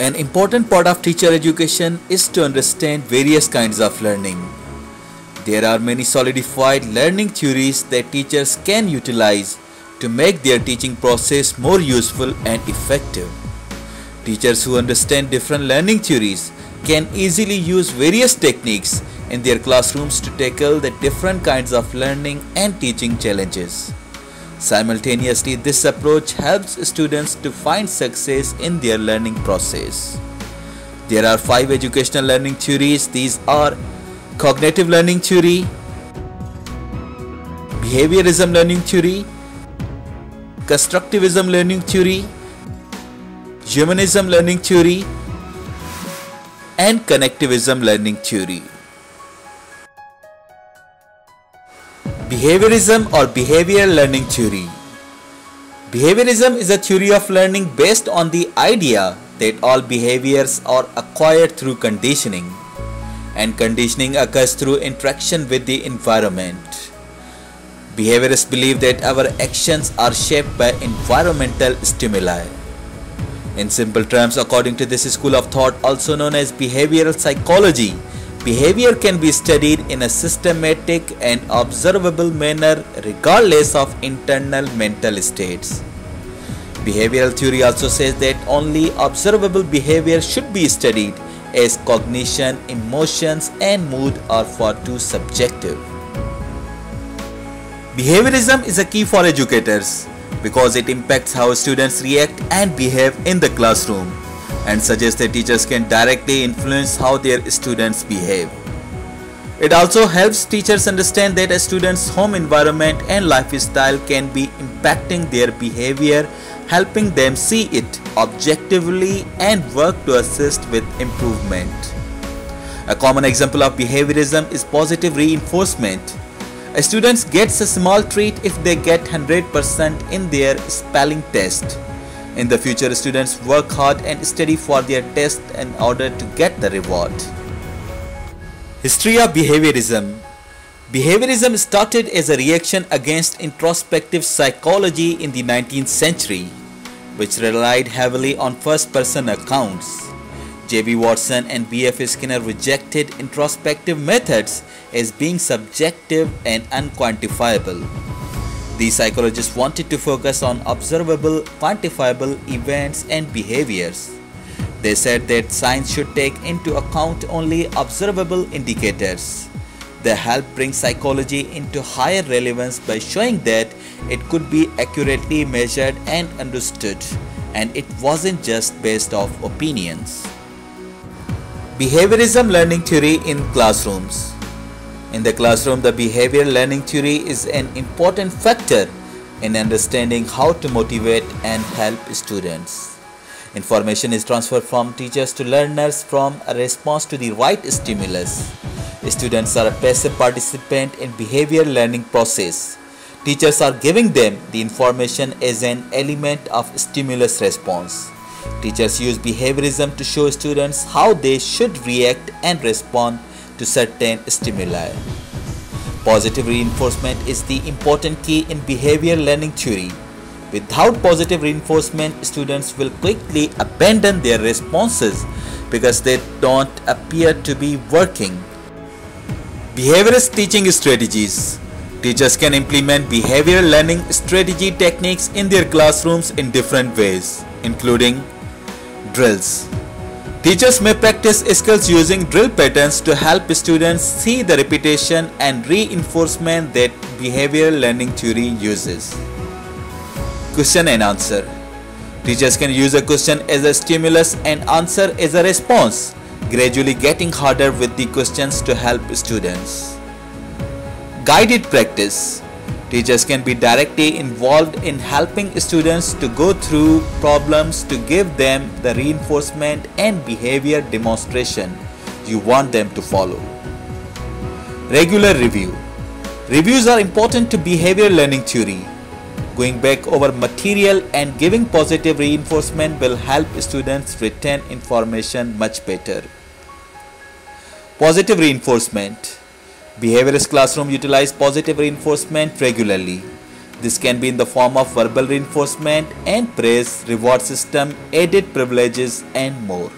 An important part of teacher education is to understand various kinds of learning. There are many solidified learning theories that teachers can utilize to make their teaching process more useful and effective. Teachers who understand different learning theories can easily use various techniques in their classrooms to tackle the different kinds of learning and teaching challenges. Simultaneously, this approach helps students to find success in their learning process. There are five educational learning theories. These are cognitive learning theory, behaviorism learning theory, constructivism learning theory, humanism learning theory, and connectivism learning theory. Behaviorism or behavioral learning theory. Behaviorism is a theory of learning based on the idea that all behaviors are acquired through conditioning and conditioning occurs through interaction with the environment. Behaviorists believe that our actions are shaped by environmental stimuli. In simple terms, according to this school of thought, also known as behavioral psychology, Behavior can be studied in a systematic and observable manner regardless of internal mental states. Behavioral theory also says that only observable behavior should be studied as cognition, emotions and mood are far too subjective. Behaviorism is a key for educators because it impacts how students react and behave in the classroom and suggests that teachers can directly influence how their students behave. It also helps teachers understand that a student's home environment and lifestyle can be impacting their behavior, helping them see it objectively and work to assist with improvement. A common example of behaviorism is positive reinforcement. A student gets a small treat if they get 100% in their spelling test. In the future, students work hard and study for their test in order to get the reward. History of Behaviorism Behaviorism started as a reaction against introspective psychology in the 19th century, which relied heavily on first person accounts. J.B. Watson and B.F. Skinner rejected introspective methods as being subjective and unquantifiable. These psychologists wanted to focus on observable, quantifiable events and behaviors. They said that science should take into account only observable indicators. They helped bring psychology into higher relevance by showing that it could be accurately measured and understood, and it wasn't just based off opinions. Behaviorism learning theory in classrooms. In the classroom, the behavior learning theory is an important factor in understanding how to motivate and help students. Information is transferred from teachers to learners from a response to the right stimulus. Students are a passive participant in behavior learning process. Teachers are giving them the information as an element of stimulus response. Teachers use behaviorism to show students how they should react and respond to certain stimuli. Positive reinforcement is the important key in behavior learning theory. Without positive reinforcement, students will quickly abandon their responses because they don't appear to be working. Behaviorist teaching strategies. Teachers can implement behavioral learning strategy techniques in their classrooms in different ways, including drills. Teachers may practice skills using drill patterns to help students see the repetition and reinforcement that behavioral learning theory uses. Question and answer. Teachers can use a question as a stimulus and answer as a response, gradually getting harder with the questions to help students. Guided practice. Teachers can be directly involved in helping students to go through problems to give them the reinforcement and behavior demonstration you want them to follow. Regular review. Reviews are important to behavior learning theory. Going back over material and giving positive reinforcement will help students retain information much better. Positive reinforcement. Behaviorist classroom utilize positive reinforcement regularly. This can be in the form of verbal reinforcement and praise, reward system, added privileges and more.